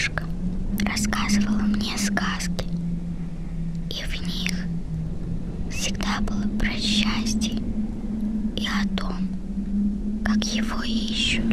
бабушка рассказывала мне сказки, и в них всегда было про счастье и о том, как его ищут.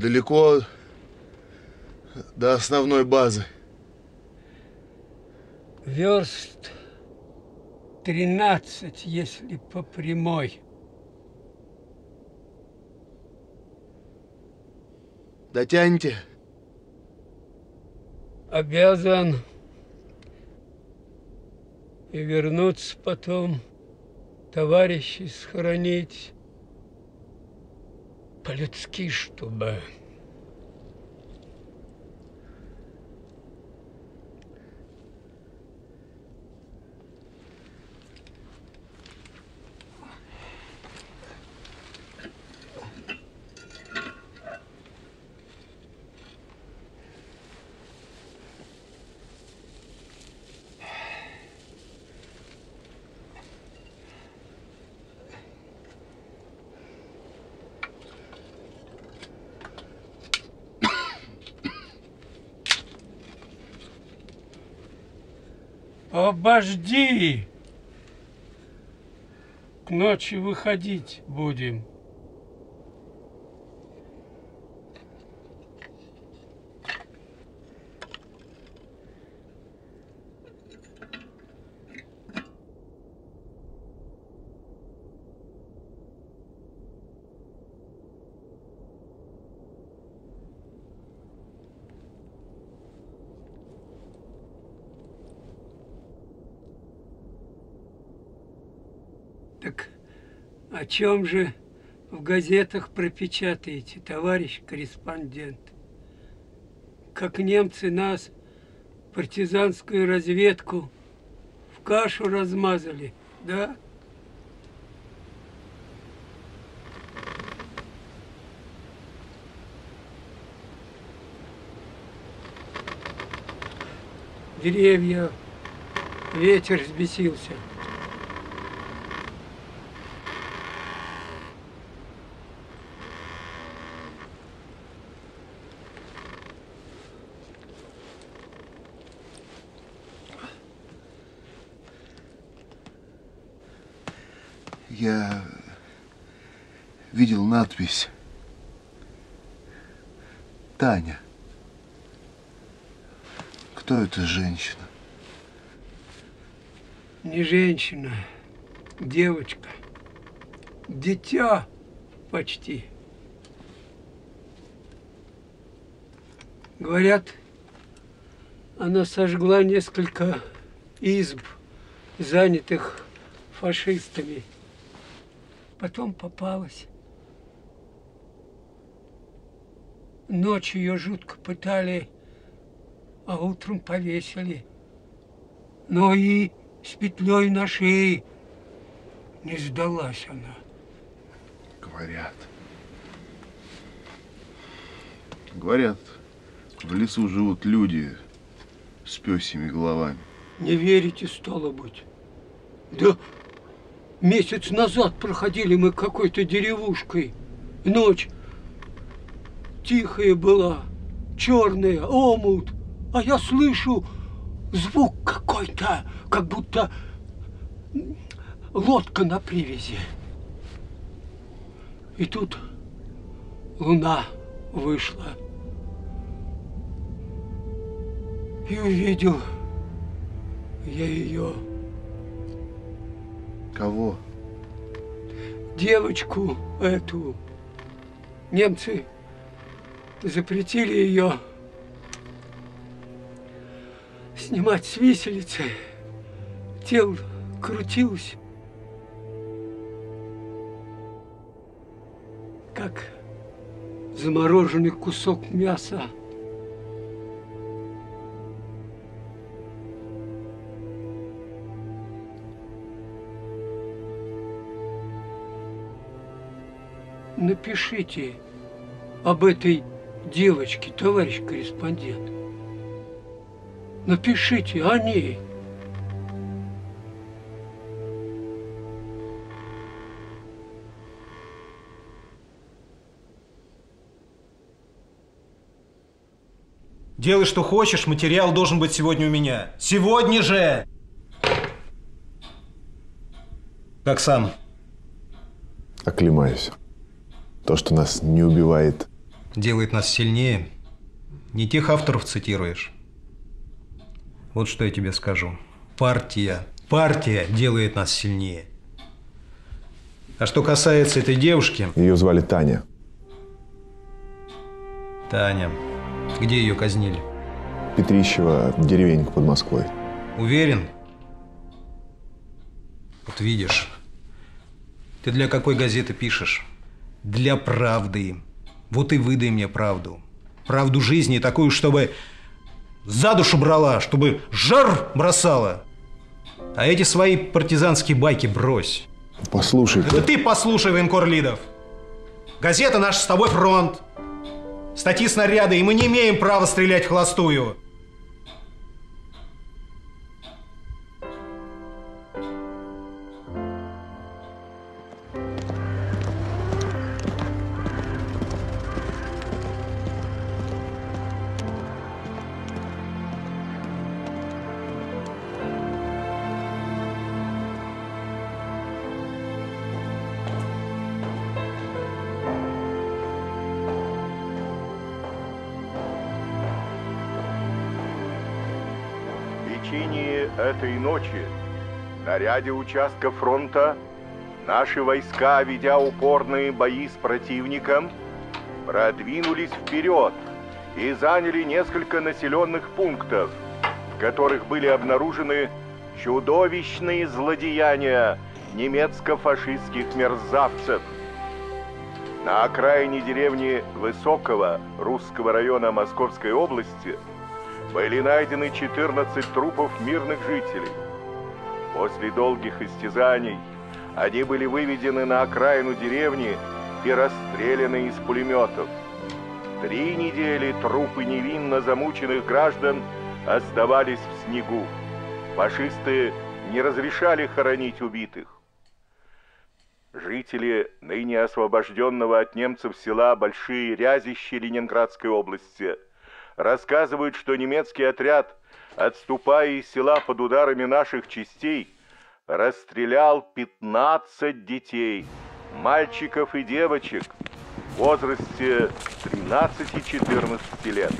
Далеко до основной базы. Верст 13, если по прямой. Дотянете? Обязан. И вернуться потом, товарищей схоронить. По-людски, чтобы... Обожди! К ночи выходить будем. Так о чем же в газетах пропечатаете, товарищ корреспондент? Как немцы нас, партизанскую разведку, в кашу размазали, да? Деревья, ветер взбесился. Я надпись. Таня. Кто эта женщина? Не женщина, девочка. Дитя почти. Говорят, она сожгла несколько изб, занятых фашистами. Потом попалась. Ночью ее жутко пытали, а утром повесили. Но и с петлей на шее не сдалась она. Говорят. Говорят, в лесу живут люди с пёсьими головами. Не верите, стало быть? Да месяц назад проходили мы какой-то деревушкой. Ночь тихая была, черная, омут. А я слышу звук какой-то, как будто лодка на привязи. И тут луна вышла. И увидел я ее, Кого? девочку эту. Немцы запретили ее снимать с виселицы. Тело крутилось. Как замороженный кусок мяса. Напишите об этой девочке, товарищ корреспондент. Напишите о ней. Делай, что хочешь, материал должен быть сегодня у меня. Сегодня же! Как сам? Оклемаюсь. То, что нас не убивает, Делает нас сильнее. Не тех авторов цитируешь. Вот что я тебе скажу. Партия, партия делает нас сильнее. А что касается этой девушки, ее звали Таня. Таня, где ее казнили? Петрищева, деревенька под Москвой. Уверен? Вот видишь, ты для какой газеты пишешь? Для правды. Вот и выдай мне правду. Правду жизни такую, чтобы за душу брала, чтобы жар бросала. А эти свои партизанские байки брось. Послушай, Это ты послушай, военкор Лидов. Газета наш с тобой фронт. Статьи снаряды, и мы не имеем права стрелять в холостую. Течение этой ночи на ряде участков фронта наши войска, ведя упорные бои с противником, продвинулись вперед и заняли несколько населенных пунктов, в которых были обнаружены чудовищные злодеяния немецко-фашистских мерзавцев. На окраине деревни Высокого русского района Московской области были найдены 14 трупов мирных жителей. После долгих истязаний они были выведены на окраину деревни и расстреляны из пулеметов. Три недели трупы невинно замученных граждан оставались в снегу. Фашисты не разрешали хоронить убитых. Жители ныне освобожденного от немцев села Большие Рязищи Ленинградской области рассказывают, что немецкий отряд, отступая из села под ударами наших частей, расстрелял 15 детей, мальчиков и девочек в возрасте 13-14 лет.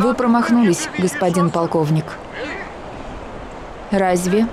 Вы промахнулись, господин полковник. Разве?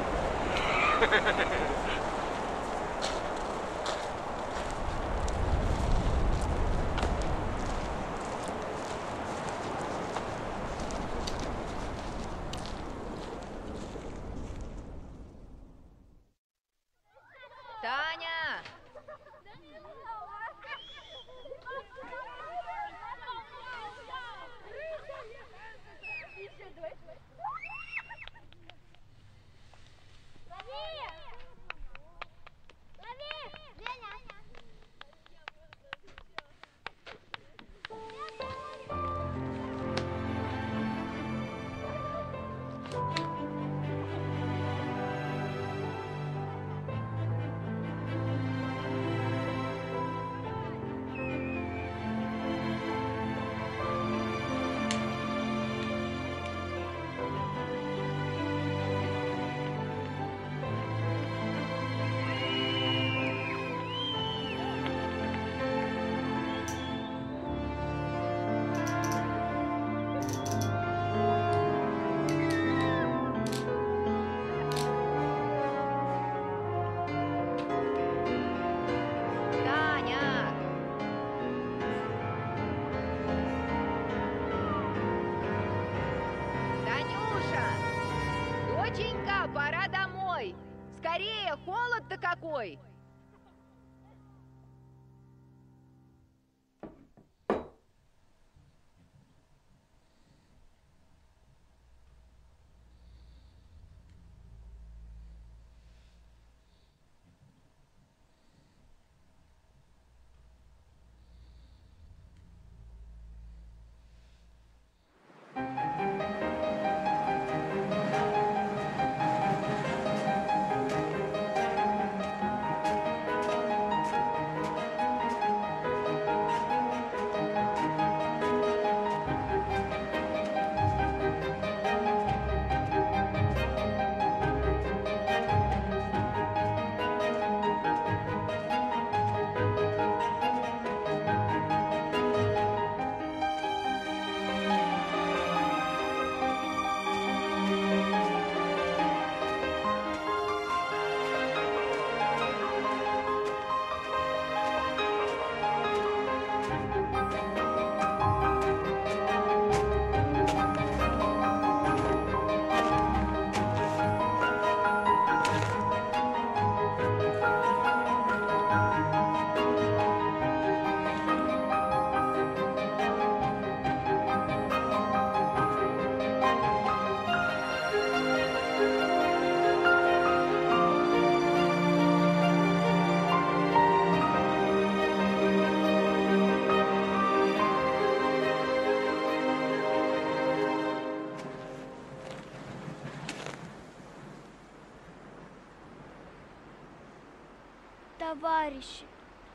Товарищи,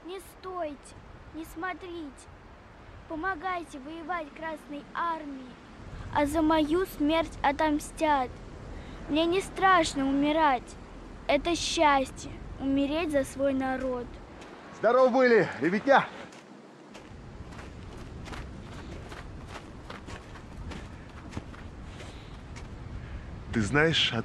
не стойте, не смотрите. Помогайте воевать Красной Армии, а за мою смерть отомстят. Мне не страшно умирать. Это счастье – умереть за свой народ. Здорово были, ребятня! Ты знаешь о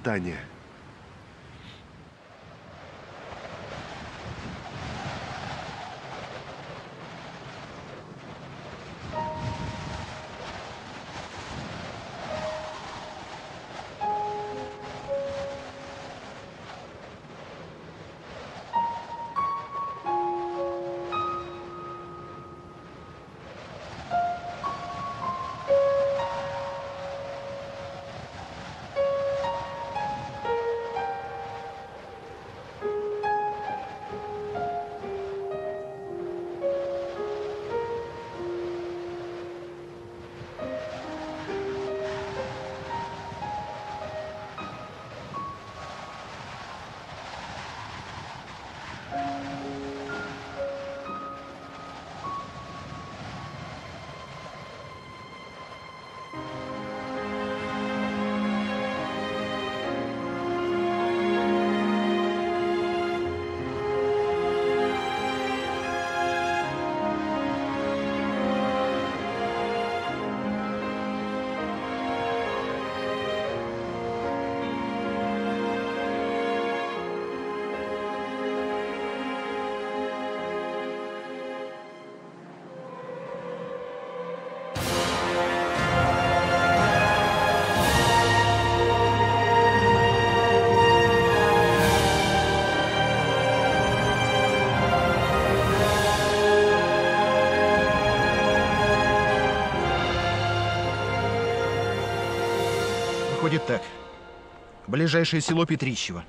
Ближайшее село Петрищево.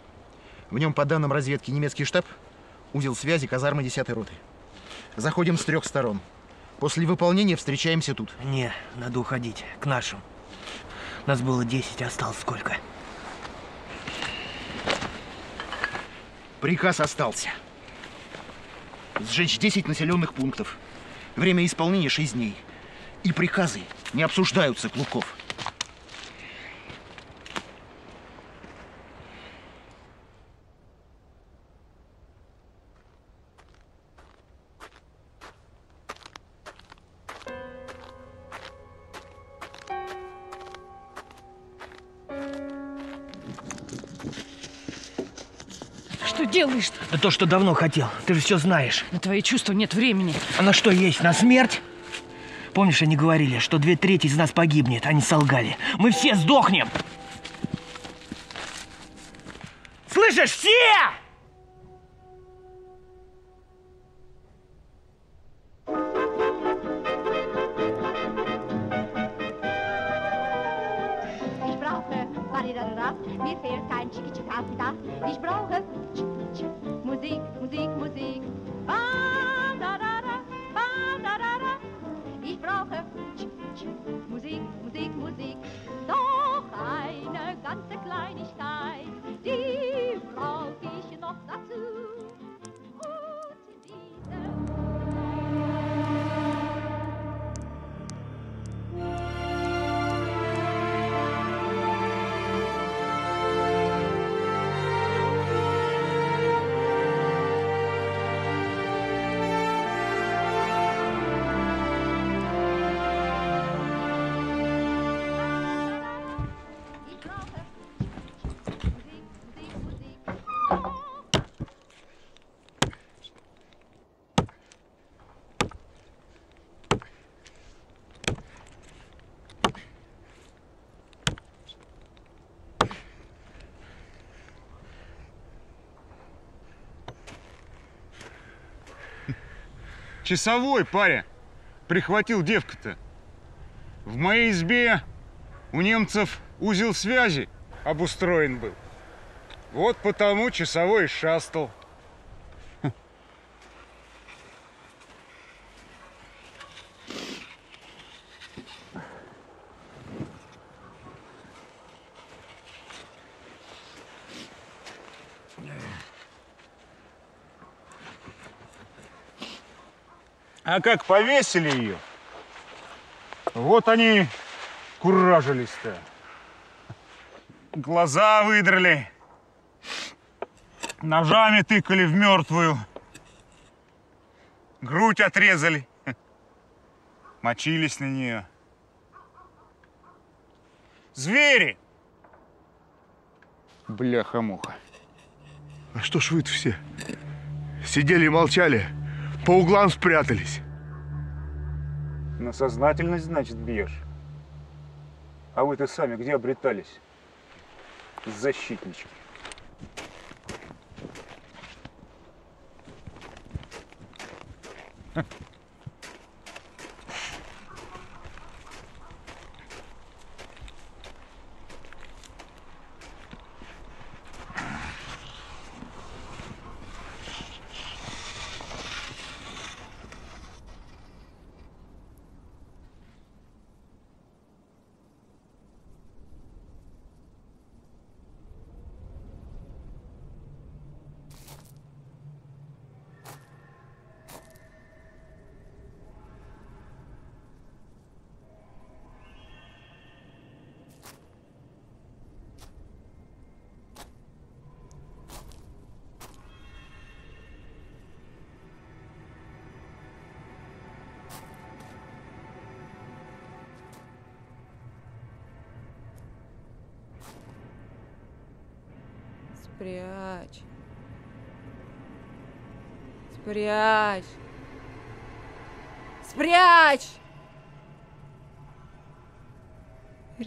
В нем, по данным разведки, немецкий штаб, узел связи казармы 10 роты. Заходим с трех сторон. После выполнения встречаемся тут. Не, надо уходить. К нашим. Нас было 10, осталось сколько? Приказ остался. Сжечь 10 населенных пунктов. Время исполнения 6 дней. И приказы не обсуждаются, Клубков. Делаешь-то? Да то, что давно хотел. Ты же все знаешь. На твои чувства нет времени. А на что есть? На смерть? Помнишь, они говорили, что две трети из нас погибнет? Они солгали. Мы все сдохнем! Слышишь, все! Часовой, паря, прихватил девка-то. В моей избе у немцев узел связи обустроен был. Вот потому часовой шастал. А как повесили ее, вот они куражились-то. Глаза выдрали, ножами тыкали в мертвую, грудь отрезали, мочились на нее. Звери! Бляха-муха. А что ж вы-то все? Сидели и молчали, по углам спрятались. На сознательность, значит, бьешь. А вы-то сами где обретались? Защитнички. Спрячь.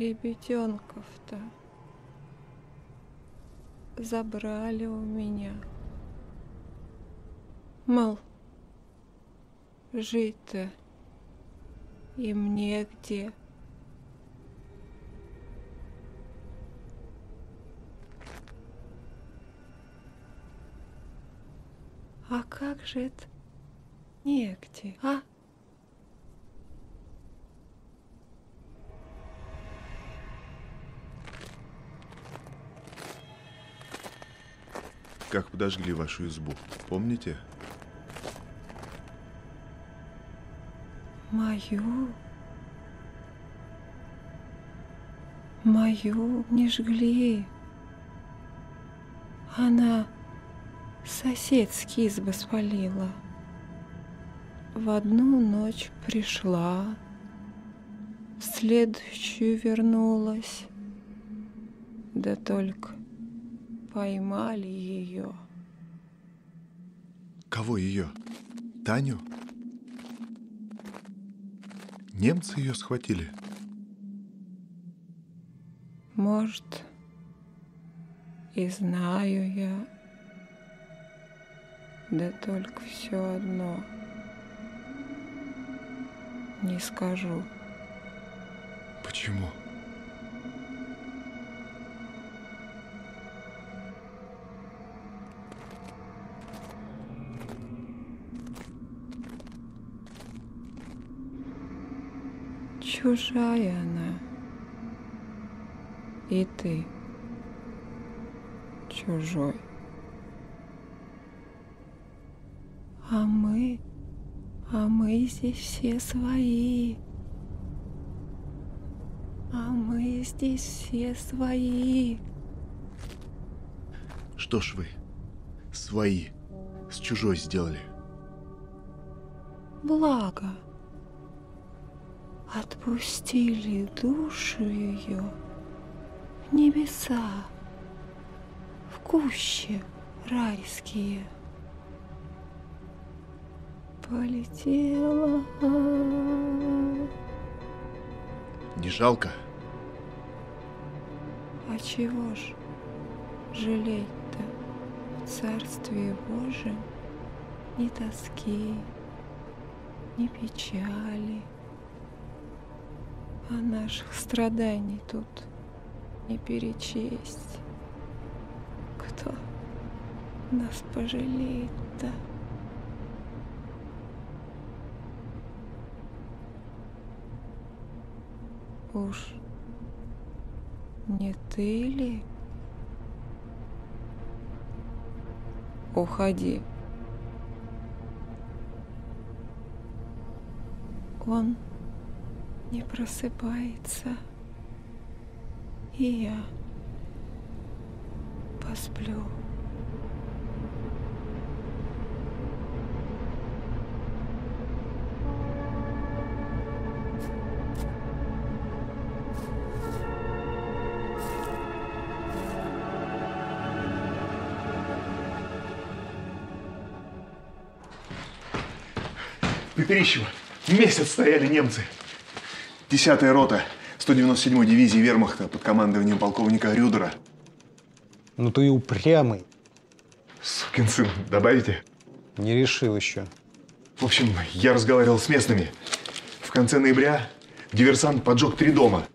Ребятенков-то забрали у меня. Мол, жить-то им негде. А как же это негде, а? Как подожгли вашу избу, помните? Мою? Мою не жгли. Она соседские избы спалила. В одну ночь пришла, в следующую вернулась. Да только поймали ее. Кого ее? Таню? Немцы ее схватили? Может, и знаю я, да только все одно не скажу. Почему? Чужая она. И ты чужой. А мы, а мы здесь все свои. А мы здесь все свои. Что ж вы, свои, с чужой сделали? Благо. Отпустили душу ее в небеса, в куще райские. Полетела. Не жалко? А чего ж жалеть-то в Царстве Божьем ни тоски, ни печали, а наших страданий тут не перечесть. Кто нас пожалеет-то? Уж не ты ли? Уходи. Он не просыпается. И я посплю. Петрищево. Месяц стояли немцы. Десятая рота 197-й дивизии вермахта под командованием полковника Рюдера. Ну ты и упрямый. Сукин сын, добавите? Не решил еще. В общем, я разговаривал с местными. В конце ноября диверсант поджег три дома.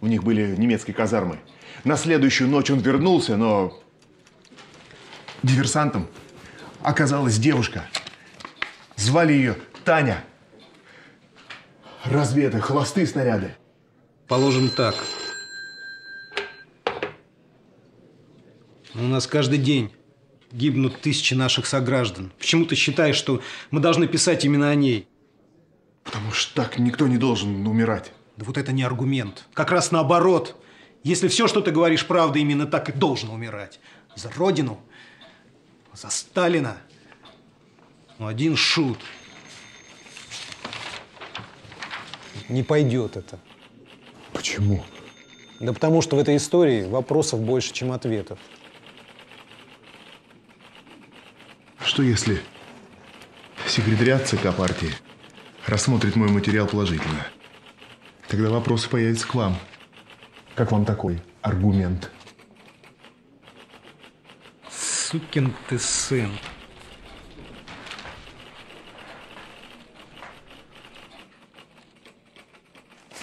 У них были немецкие казармы. На следующую ночь он вернулся, но диверсантом оказалась девушка. Звали ее Таня. Разве это холостые снаряды? Положим так. У нас каждый день гибнут тысячи наших сограждан. Почему ты считаешь, что мы должны писать именно о ней? Потому что так никто не должен умирать. Да вот это не аргумент. Как раз наоборот. Если все, что ты говоришь, правда, именно так и должен умирать. За Родину, за Сталина. Ну, один шут. Не пойдет это. Почему? Да потому что в этой истории вопросов больше, чем ответов. Что если секретариат ЦК партии рассмотрит мой материал положительно? Тогда вопросы появятся к вам. Как вам такой аргумент? Сукин ты сын.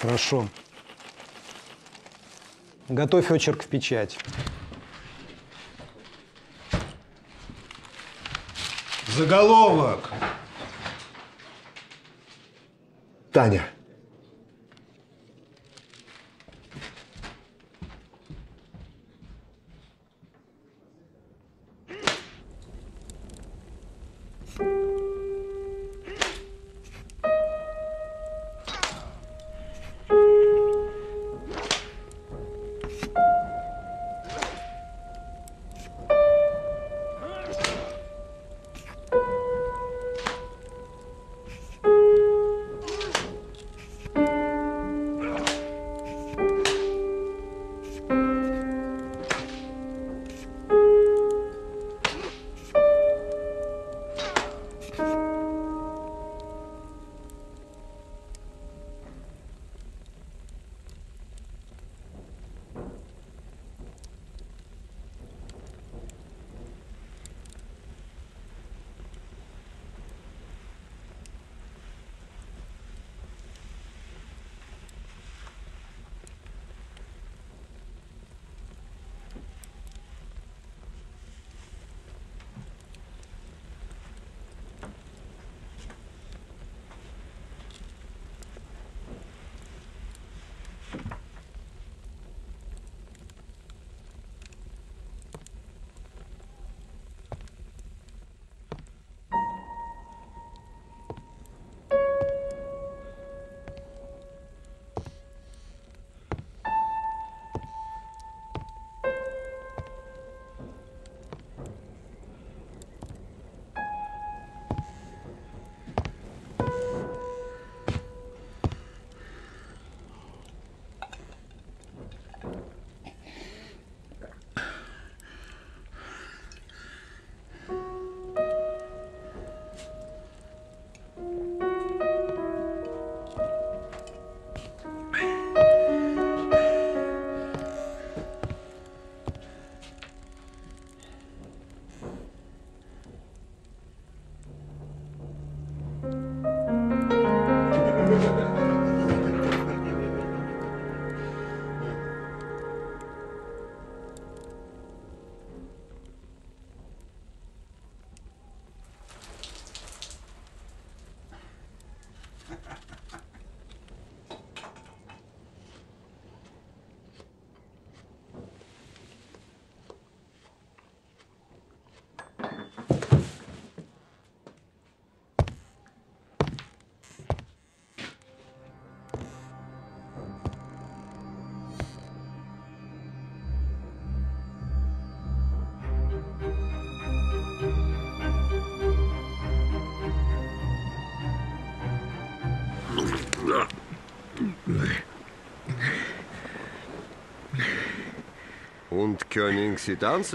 Хорошо. Готовь очерк в печать. Заголовок. Таня.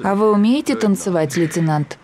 А вы умеете танцевать, лейтенант?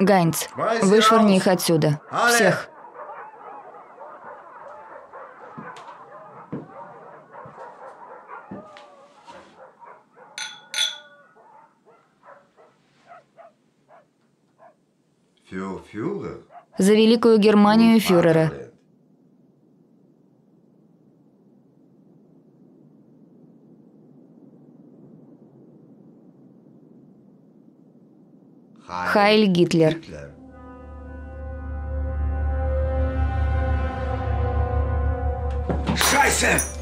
Гайнц, вышвырни их отсюда. Всех. За Великую Германию фюрера. Хайль Гитлер. Scheiße!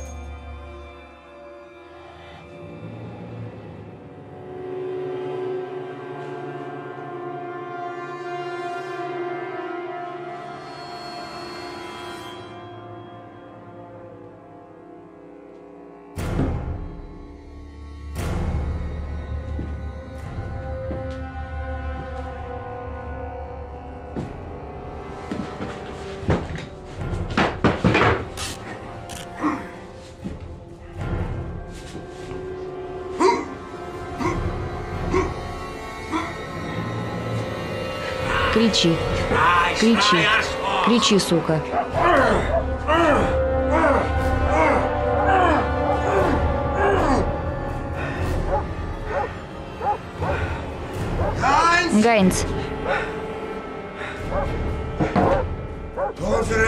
Кричи. Кричи. Кричи, сука. Гайнц.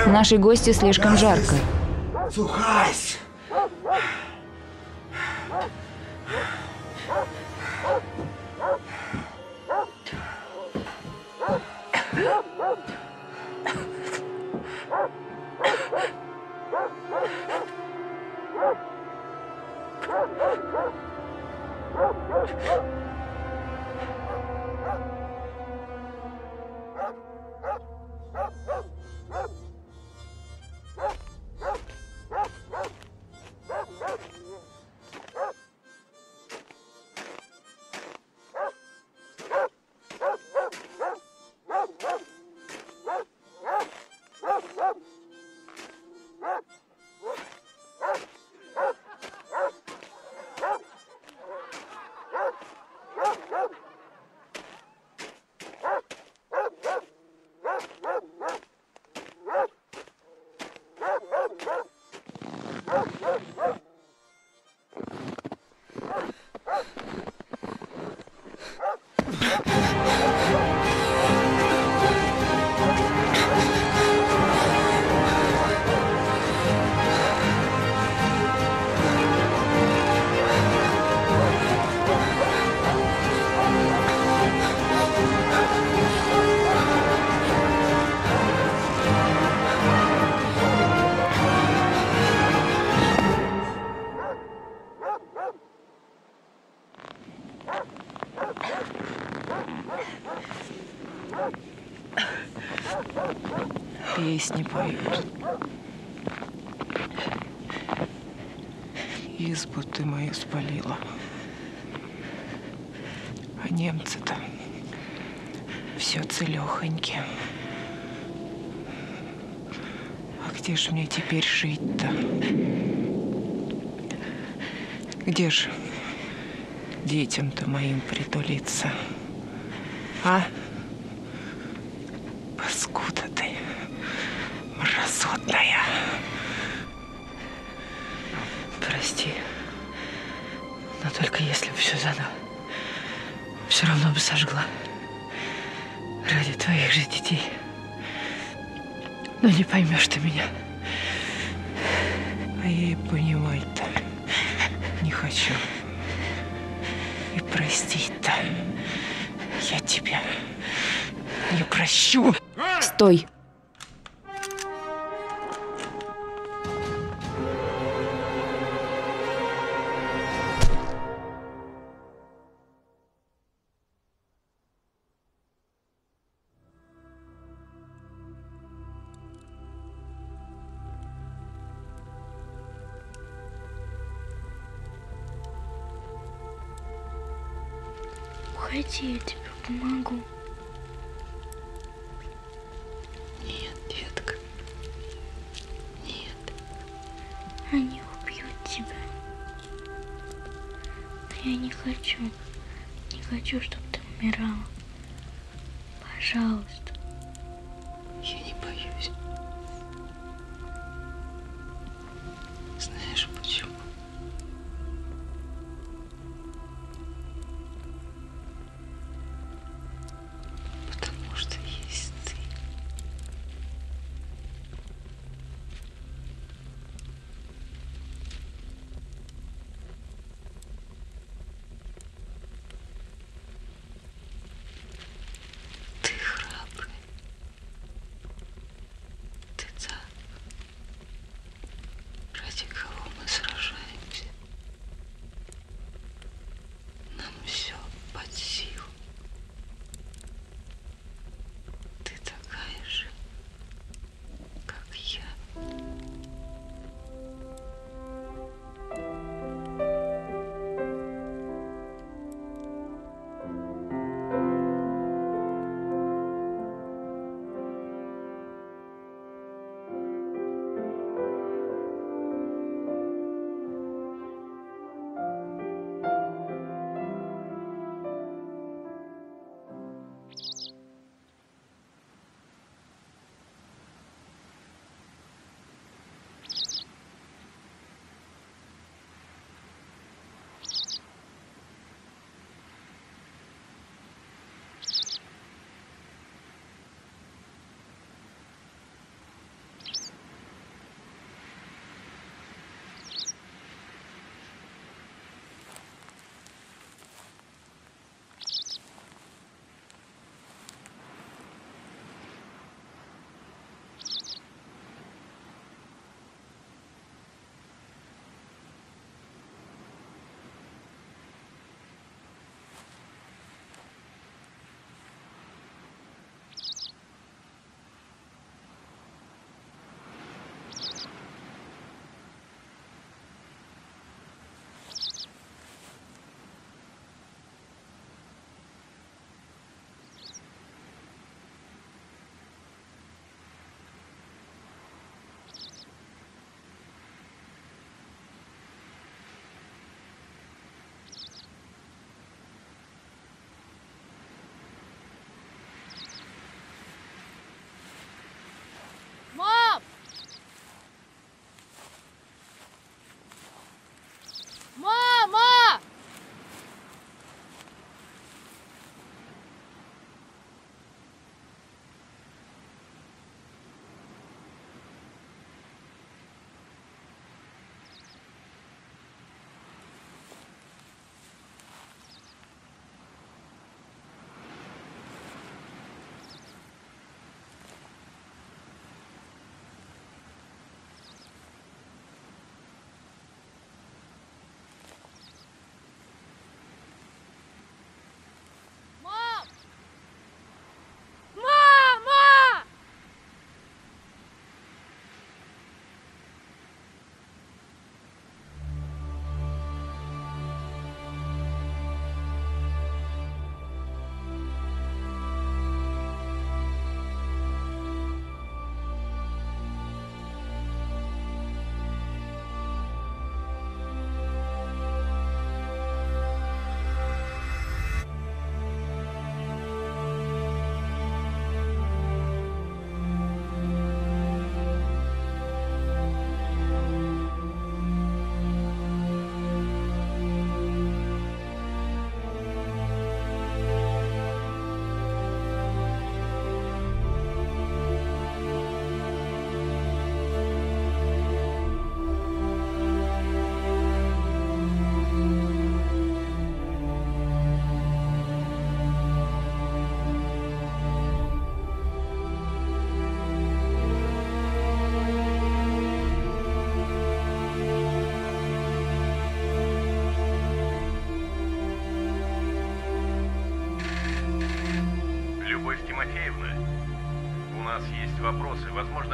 Наши гости слишком жарко. Свадьбу ты мою спалила. А немцы-то все целехоньки. А где ж мне теперь жить-то? Где ж детям-то моим притулиться? А? хочу. Стой. Уходите.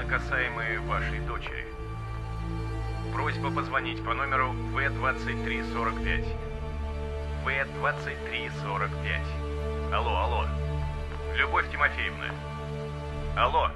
Касаемые вашей дочери. Просьба позвонить по номеру В-2345. В-2345. Алло, алло. Любовь Тимофеевна. Алло.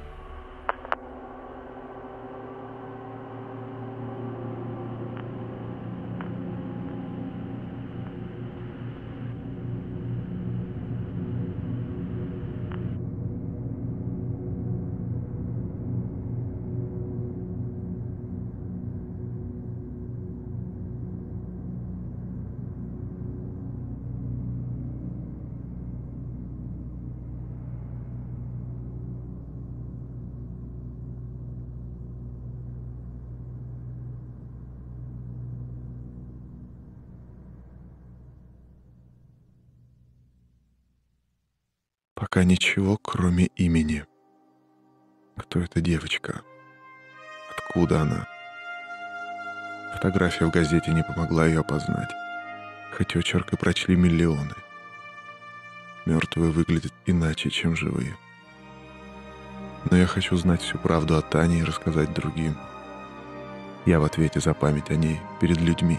Пока ничего, кроме имени. Кто эта девочка? Откуда она? Фотография в газете не помогла ее опознать. Хоть очерк и прочли миллионы. Мертвые выглядят иначе, чем живые. Но я хочу знать всю правду о Тане и рассказать другим. Я в ответе за память о ней перед людьми.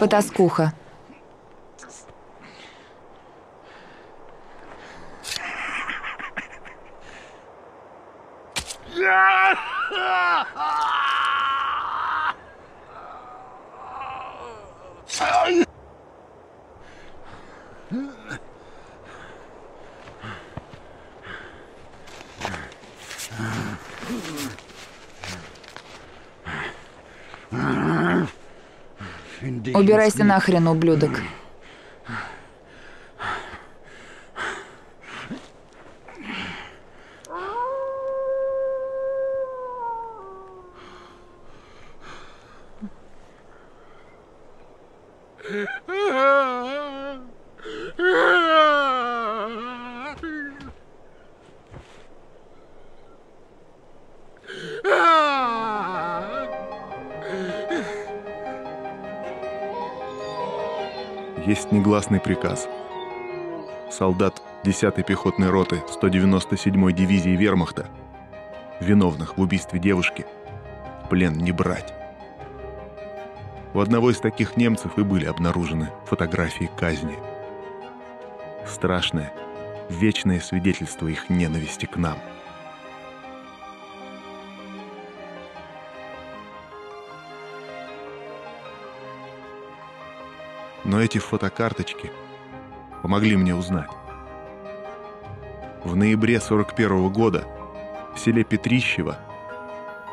Потаскуха. Убирайся нахрен, ублюдок. Приказ. Солдат 10-й пехотной роты 197-й дивизии вермахта, виновных в убийстве девушки, плен не брать. У одного из таких немцев и были обнаружены фотографии казни. Страшное, вечное свидетельство их ненависти к нам. Но эти фотокарточки помогли мне узнать. В ноябре 41 года в селе Петрищево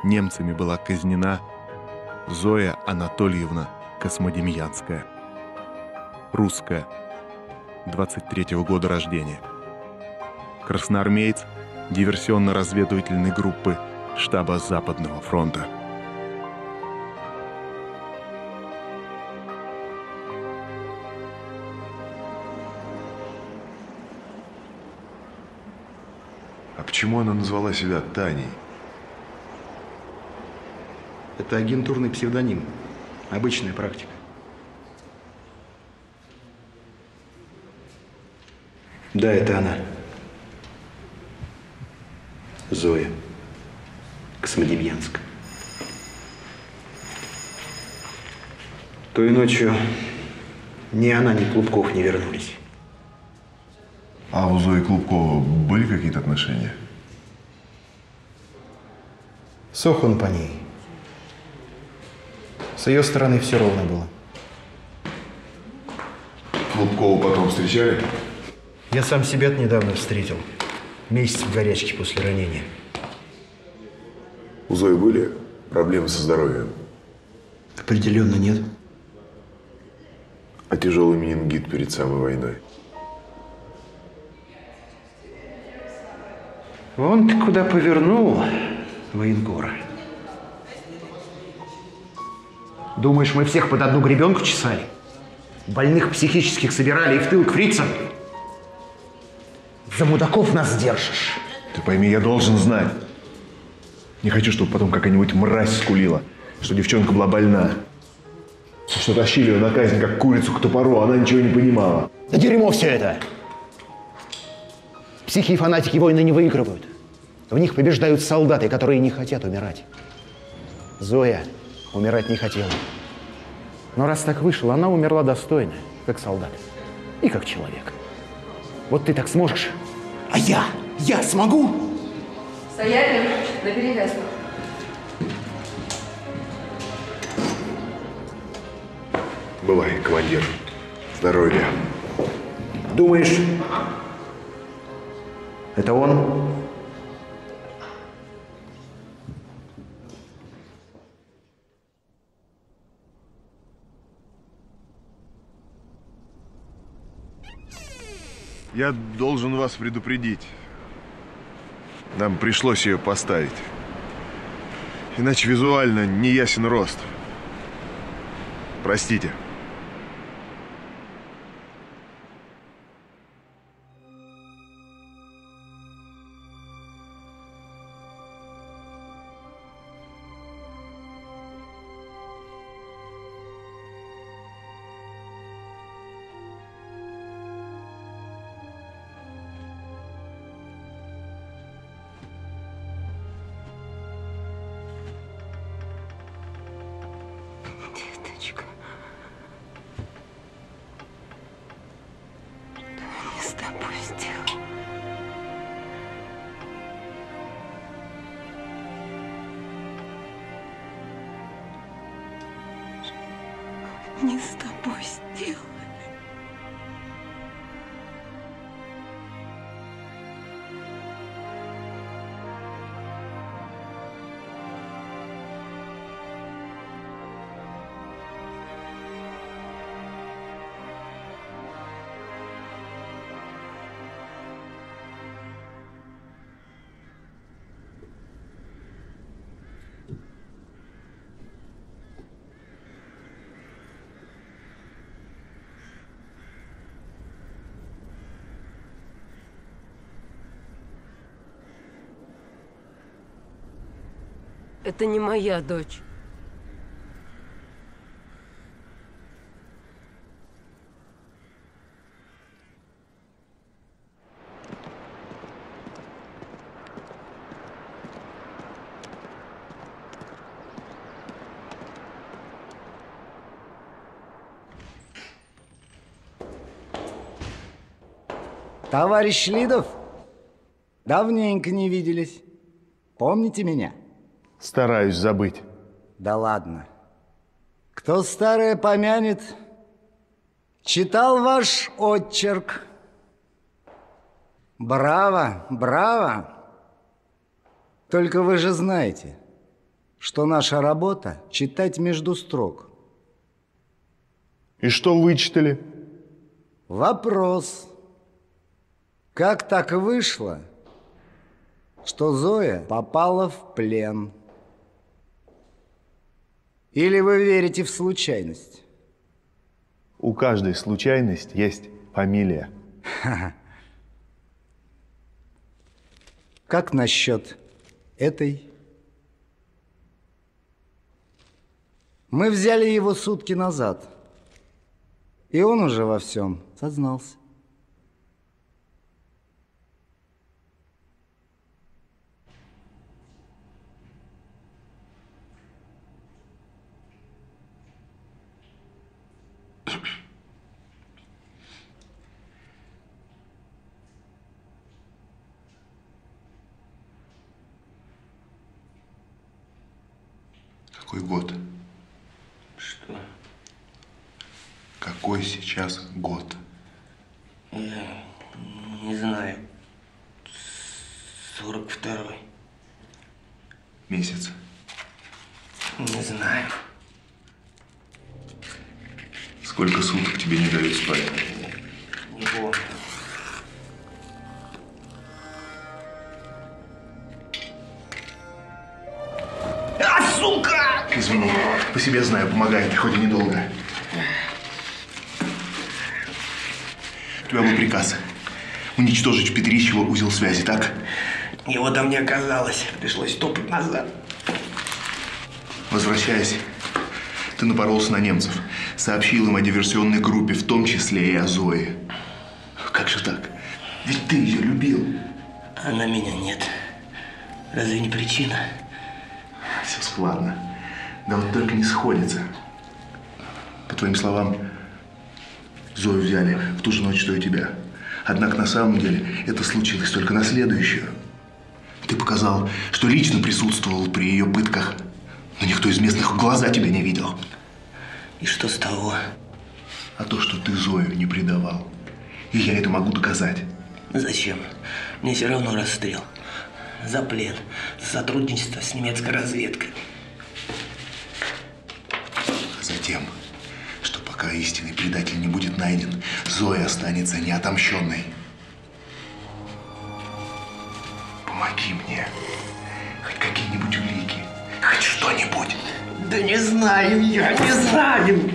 немцами была казнена Зоя Анатольевна Космодемьянская. Русская, 23 -го года рождения. Красноармеец диверсионно-разведывательной группы штаба Западного фронта. Почему она назвала себя Таней? Это агентурный псевдоним. Обычная практика. Да, это она. Зоя. Космодемьянск. Той ночью ни она, ни Клубков не вернулись. А у Зои Клубкова были какие-то отношения? Сох он по ней. С ее стороны все ровно было. Клубкову потом встречали? Я сам себя недавно встретил. Месяц в горячке после ранения. У Зои были проблемы со здоровьем? Определенно нет. А тяжелый менингит перед самой войной? Вон ты куда повернул, военкор. Думаешь, мы всех под одну гребенку чесали? Больных психических собирали и в тыл к фрицам? За мудаков нас держишь. Ты пойми, я должен знать. Не хочу, чтобы потом какая-нибудь мразь скулила, что девчонка была больна. Что тащили ее на казнь, как курицу к топору, а она ничего не понимала. Да дерьмо все это! Психи и фанатики войны не выигрывают. В них побеждают солдаты, которые не хотят умирать. Зоя умирать не хотела. Но раз так вышло, она умерла достойно, как солдат и как человек. Вот ты так сможешь, а я, я смогу? Стоять на перевязку. Бывай, командир. Здоровья. Думаешь, это он? Я должен вас предупредить. Нам пришлось ее поставить. Иначе визуально не ясен рост. Простите. Это не моя дочь. Товарищ Лидов, давненько не виделись. Помните меня? Стараюсь забыть. Да ладно. Кто старое помянет, читал ваш отчерк. Браво, браво. Только вы же знаете, что наша работа — читать между строк. И что вычитали? Вопрос. Как так вышло, что Зоя попала в плен? Или вы верите в случайность? У каждой случайности есть фамилия. Как насчет этой? Мы взяли его сутки назад. И он уже во всем сознался. Какой год? Что? Какой сейчас год? Я не знаю. Сорок второй. Месяц. Не знаю. Сколько суток тебе не дают спать? Не помню. Себе знаю, помогает, хоть и недолго. У тебя был приказ уничтожить в Петрищево узел связи, так? Его там не оказалось. Пришлось топать назад. Возвращаясь, ты напоролся на немцев. Сообщил им о диверсионной группе, в том числе и о Зое. Как же так? Ведь ты ее любил. Она меня нет. Разве не причина? Все складно. Да вот только не сходится. По твоим словам, Зою взяли в ту же ночь, что и тебя. Однако на самом деле это случилось только на следующую. Ты показал, что лично присутствовал при ее пытках, но никто из местных в глаза тебя не видел. И что с того? А то, что ты Зою не предавал. И я это могу доказать. Зачем? Мне все равно расстрел. За плен, за сотрудничество с немецкой разведкой. Затем, что пока истинный предатель не будет найден, Зоя останется неотомщенной. Помоги мне. Хоть какие-нибудь улики. Хоть что-нибудь. Да не знаю я, не знаю.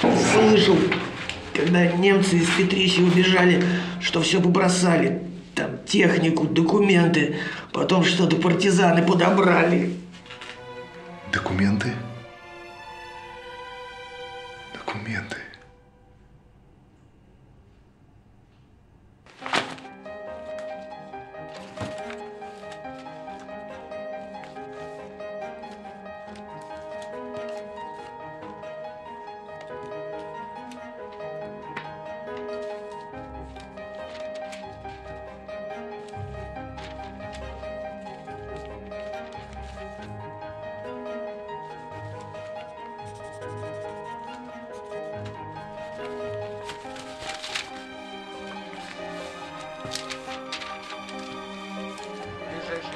Слышал, когда немцы из Петрища убежали, что все побросали. Там технику, документы. Потом что-то партизаны подобрали. Документы? Документы.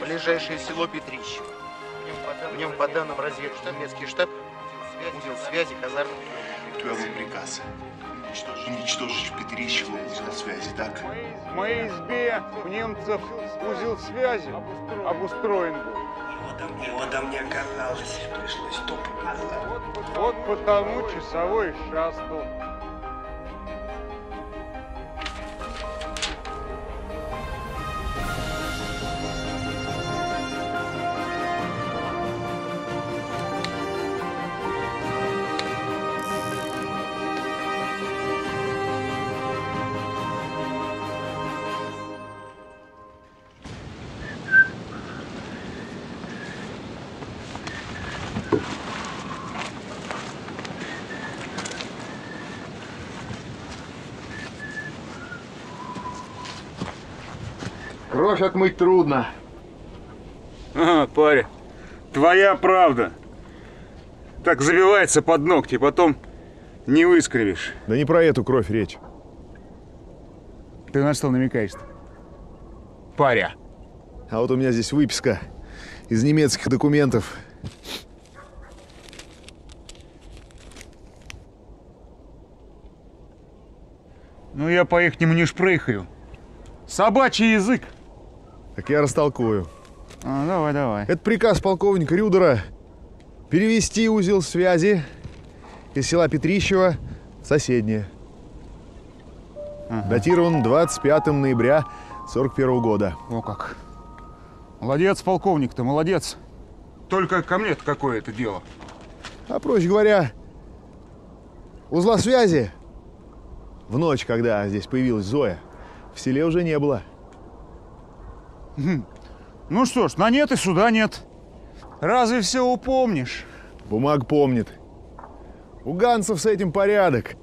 Ближайшее село Петрищево. В нем, по данным разведки, немецкий штаб, узел связи, казармы. Был приказ уничтожить Петрищево узел связи, так? В моей избе у немцев узел связи обустроен был. Его там, его там не оказалось. Пришлось топать назад. Вот потому часовой шастал. Кровь отмыть трудно. Ага, паря, твоя правда. Так забивается под ногти, потом не выскривишь. Да не про эту кровь речь. Ты на что намекаешь-то? Паря. А вот у меня здесь выписка из немецких документов. Ну я по ихнему не шпрыхаю. Собачий язык. Так я растолкую. А, давай, давай. Это приказ полковника Рюдера перевести узел связи из села Петрищево в соседнее. Ага. Датирован 25 ноября 41 года. О как. Молодец, полковник-то, молодец. Только ко мне-то какое это дело? А проще говоря, узла связи в ночь, когда здесь появилась Зоя, в селе уже не было. Ну что ж, на нет и сюда нет. Разве все упомнишь? Бумаг помнит. У Ганцев с этим порядок.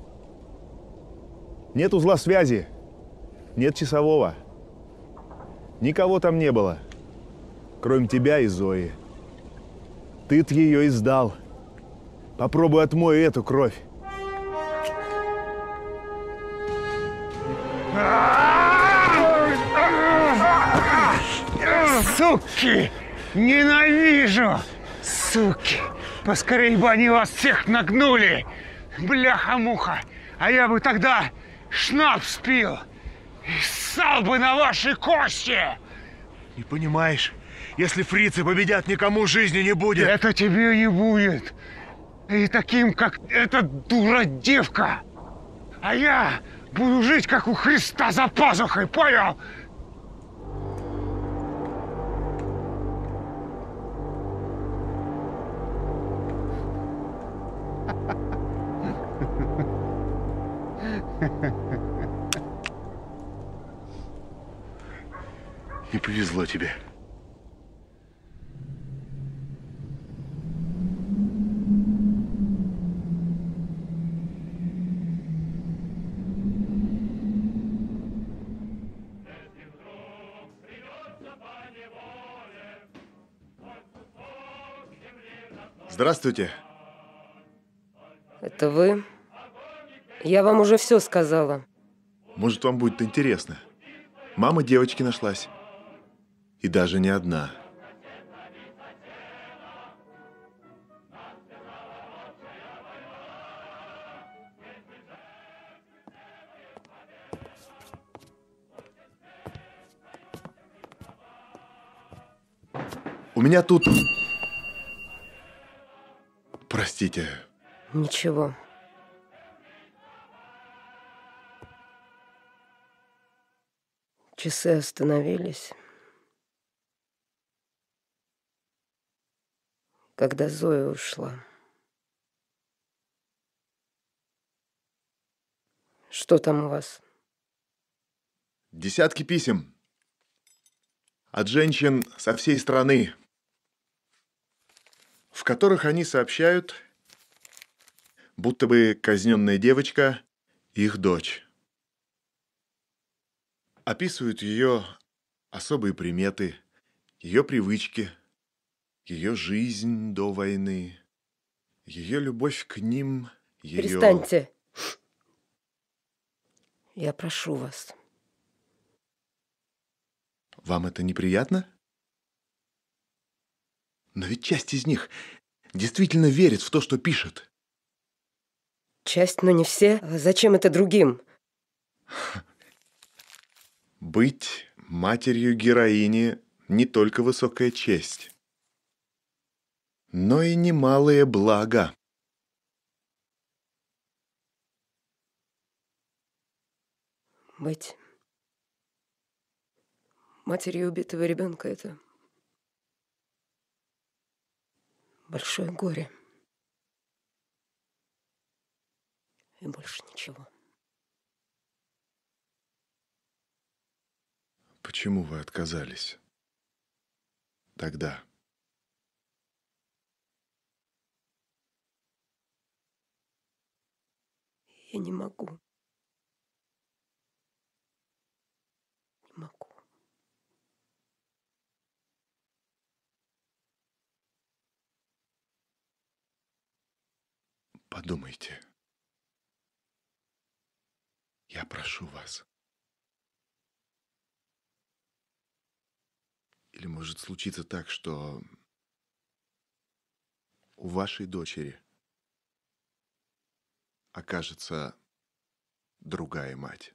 Нет узла связи, нет часового. Никого там не было, кроме тебя и Зои. Ты-то ее и сдал. Попробуй отмой эту кровь. Суки! Ненавижу! Суки! Поскорей бы они вас всех нагнули! Бляха-муха! А я бы тогда шнапс пил и ссал бы на ваши кости! Не понимаешь, если фрицы победят, никому жизни не будет. Это тебе не будет. И таким, как эта дура девка. А я буду жить, как у Христа за пазухой, понял? Повезло тебе. Здравствуйте. Это вы? Я вам уже все сказала. Может, вам будет интересно. Мама девочки нашлась. И даже не одна. У меня тут... Простите. Ничего. Часы остановились. Когда Зоя ушла. Что там у вас? Десятки писем. От женщин со всей страны. В которых они сообщают, будто бы казненная девочка – их дочь. Описывают ее особые приметы, ее привычки, ее жизнь до войны, ее любовь к ним, ее... Перестаньте. Я прошу вас. Вам это неприятно? Но ведь часть из них действительно верит в то, что пишет. Часть, но не все. А Зачем это другим? Быть матерью героини не только высокая честь, но и немалое благо. Быть матерью убитого ребенка это большое горе. И больше ничего. Почему вы отказались? Тогда. Я не могу. Не могу. Подумайте. Я прошу вас. Или может случиться так, что у вашей дочери окажется другая мать.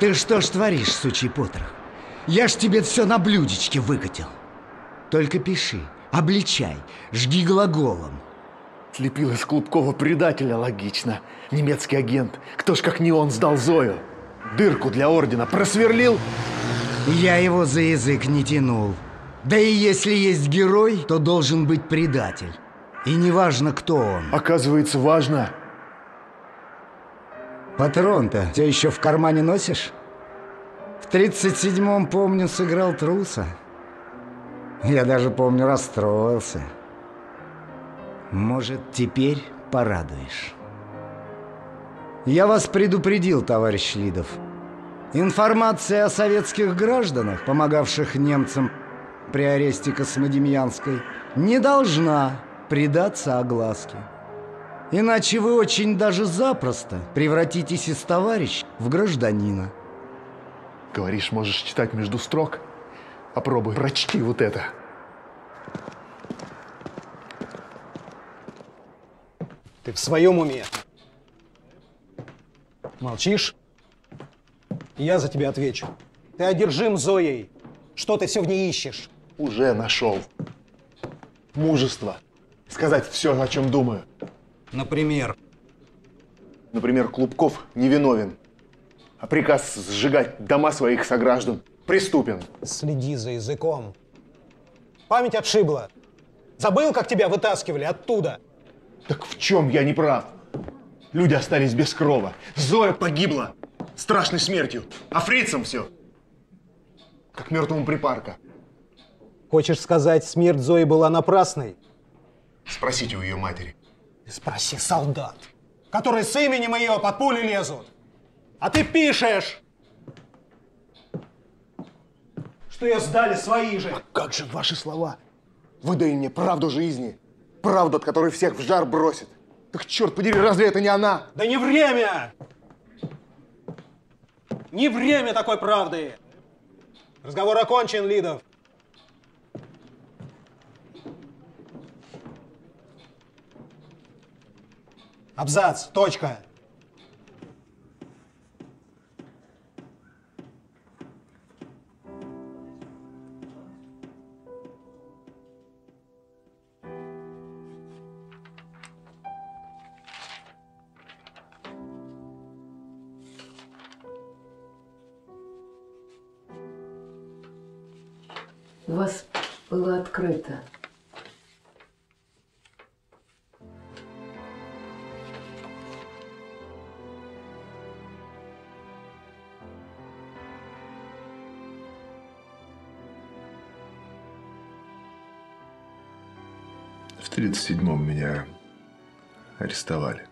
Ты что ж творишь, сучий потрох? Я ж тебе все на блюдечке выкатил. Только пиши, обличай, жги глаголом. Слепил из Клубкова предателя, логично. Немецкий агент. Кто ж как не он сдал Зою? Дырку для ордена просверлил? Я его за язык не тянул. Да и если есть герой, то должен быть предатель. И неважно, кто он. Оказывается, важно. Патрон-то все еще в кармане носишь? В 37-м, помню, сыграл труса. Я даже, помню, расстроился. Может, теперь порадуешь. Я вас предупредил, товарищ Лидов. Информация о советских гражданах, помогавших немцам при аресте Космодемьянской, не должна предаться огласке. Иначе вы очень даже запросто превратитесь из товарища в гражданина. Говоришь, можешь читать между строк? Попробуй, прочти вот это. Ты в своем уме? Молчишь? Я за тебя отвечу. Ты одержим Зоей. Что ты все в ней ищешь? Уже нашел. Мужество. Сказать все, о чем думаю. Например? Например, Клубков невиновен. А приказ сжигать дома своих сограждан преступен. Следи за языком. Память отшибла. Забыл, как тебя вытаскивали оттуда? Так в чем я не прав? Люди остались без крова. Зоя погибла страшной смертью. А фрицам все. Как мертвому припарка. Хочешь сказать, смерть Зои была напрасной? Спросите у ее матери. Спроси солдат, которые с именем ее под пули лезут. А ты пишешь, что ее сдали свои же. А как же ваши слова? Выдай мне правду жизни. Правду, от которой всех в жар бросит. Так черт подери, разве это не она? Да не время! Не время такой правды! Разговор окончен, Лидов. Абзац, точка. 1977 меня арестовали.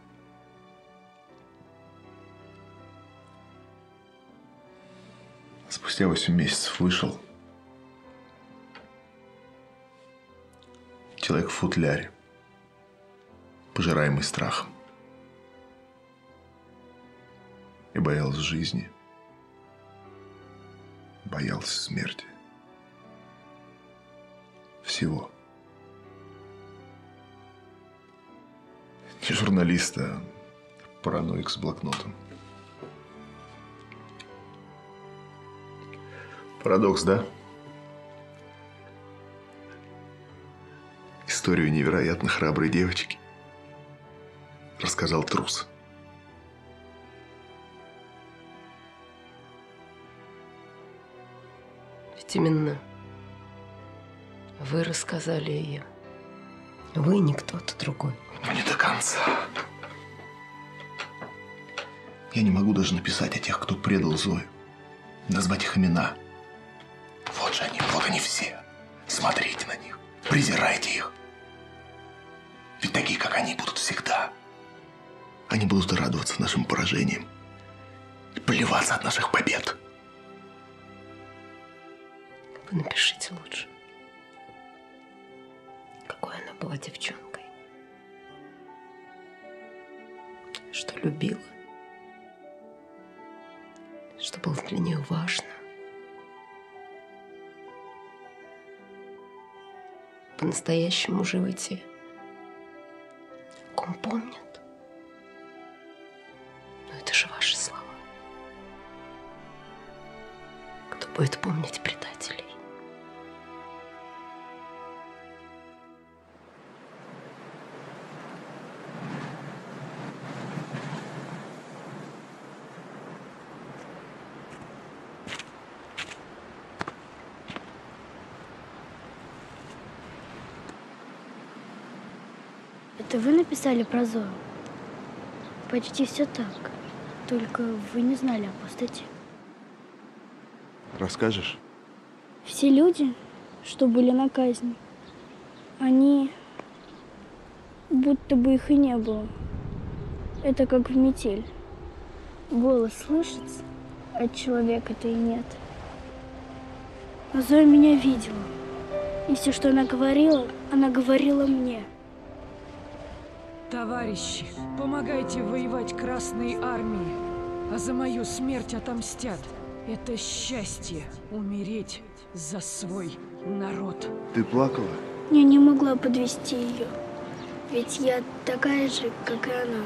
Спустя 8 месяцев вышел. Человек в футляре, пожираемый страхом. и боялся жизни, боялся смерти. Всего. Не журналист, а параноик с блокнотом. Парадокс, да? Историю невероятно храброй девочки рассказал трус. Ведь именно вы рассказали ее. Вы не кто-то другой. Но не до конца. Я не могу даже написать о тех, кто предал Зою. Назвать их имена. Вот же они, вот они все. Смотрите на них, презирайте их. Ведь такие, как они, будут всегда. Они будут радоваться нашим поражениям и плеваться от наших побед. Вы напишите лучше. Какой она была девчонкой. Что любила. Что было для нее важно. По-настоящему живы те, ком помнят. Но это же ваши слова. будет помнить предателей. Вы написали про Зою? Почти все так. Только вы не знали о пустоте. Расскажешь? Все люди, что были на казни, они будто бы их и не было. Это как в метель. Голос слышится, а человека-то и нет. Но Зоя меня видела. И все, что она говорила, она говорила мне. Товарищи, помогайте воевать Красной Армии, а за мою смерть отомстят. Это счастье — умереть за свой народ. Ты плакала? Я не могла подвести ее. Ведь я такая же, как и она.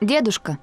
Дедушка,